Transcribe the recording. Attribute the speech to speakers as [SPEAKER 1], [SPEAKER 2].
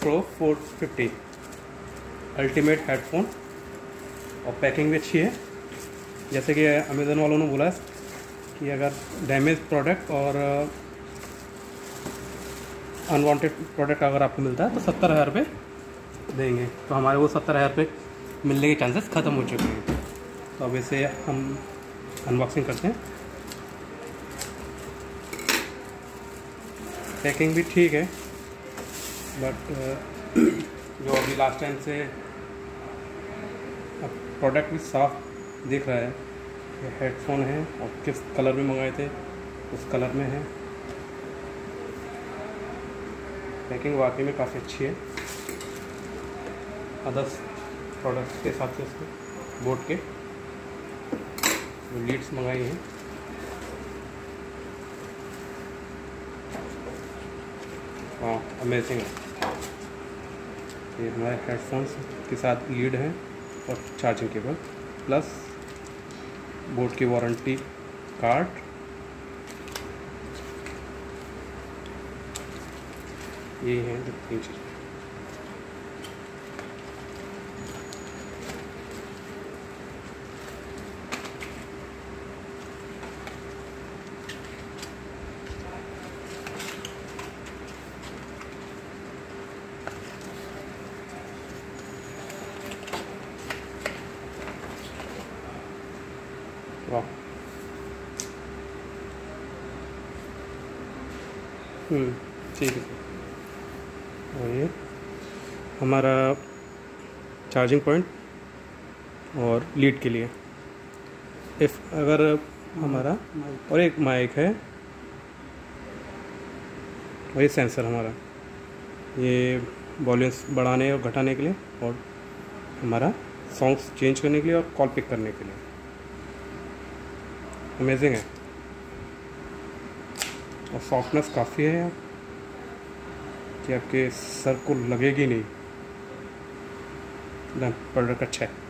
[SPEAKER 1] Pro four fifty ultimate headphone और packing भी अच्छी है। जैसे कि अमेज़ोन वालों ने बोला कि अगर डैमेज प्रोडक्ट और अनवांटेड प्रोडक्ट अगर आपको मिलता है तो सत्तर हज़ार रुपये देंगे। तो हमारे वो सत्तर हज़ार रुपये मिलने के चांसेस ख़त्म हो चुके हैं। तो अब इसे हम अनबॉक्सिंग करते हैं। पैकिंग भी ठीक है। बट जो अभी लास्ट टाइम से प्रोडक्ट भी साफ़ दिख रहा है, ये हेडफोन है और किस कलर में मंगाए थे, उस कलर में है। पैकिंग वाकई में काफ़ी अच्छी है। अदर्स प्रोडक्ट्स के हिसाब से उसके बोट के लीड्स मंगाई हैं। हाँ अमेजिंग है। ये हमारे हेडफोन्स के साथ लीड हैं और चार्जिंग केबल प्लस बोर्ड की वारंटी कार्ड ये है तीन चीज़। वाह हम्म, ठीक है। और ये हमारा चार्जिंग पॉइंट और लीड के लिए। इफ़ अगर हमारा और एक माइक है। और ये सेंसर हमारा। ये वॉल्यूम्स बढ़ाने और घटाने के लिए और हमारा सॉन्ग्स चेंज करने के लिए और कॉल पिक करने के लिए। अमेजिंग है। और सॉफ्टनेस काफ़ी है यहाँ कि आपके सर को लगेगी नहीं। प्रोडक्ट अच्छा है।